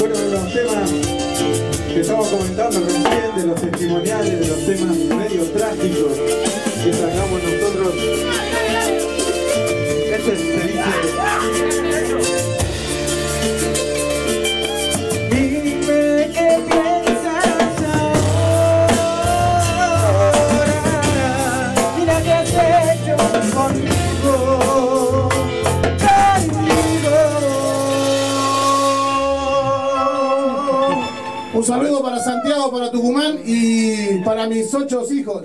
Bueno, de los temas que estaba comentando recién, de los testimoniales, de los temas medio trágicos que sacamos nosotros Un saludo para Santiago, para Tucumán y para mis ocho hijos.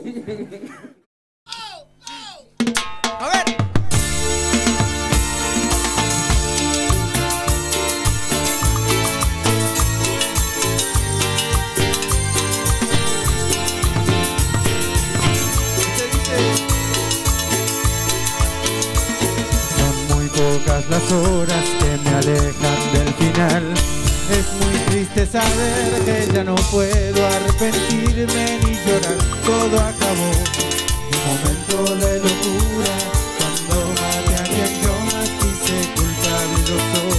Son muy pocas las horas que me alejan del final. Puedo arrepentirme ni llorar. Todo acabó. Un momento de locura cuando maté a quien yo más quise culpable soy.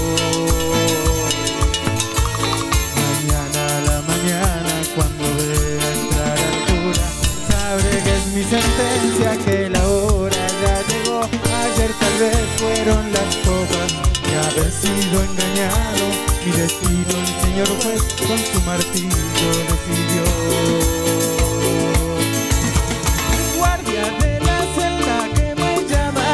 Mañana a la mañana cuando vea entrar altura sabré que es mi sentencia que la hora ya llegó. Ayer tal vez fueron las copas de haber sido engañado. Mi destino señor juez con su martillo decidió. Guardia de la celda que me llama.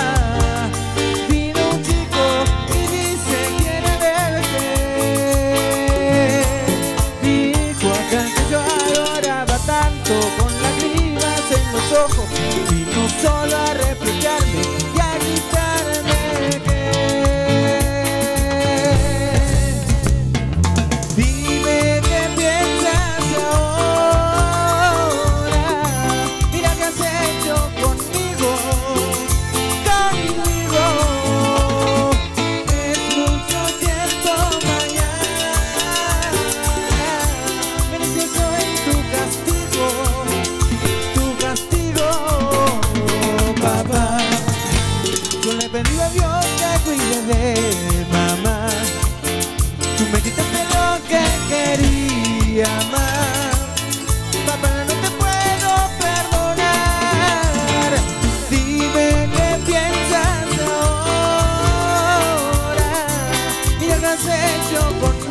Vino un chico y dice quiere verte. Dijo acá que yo adoraba tanto con lágrimas en los ojos. Vino solo a amar. Papá, no te puedo perdonar. Dime qué piensas ahora y lo has hecho por ti.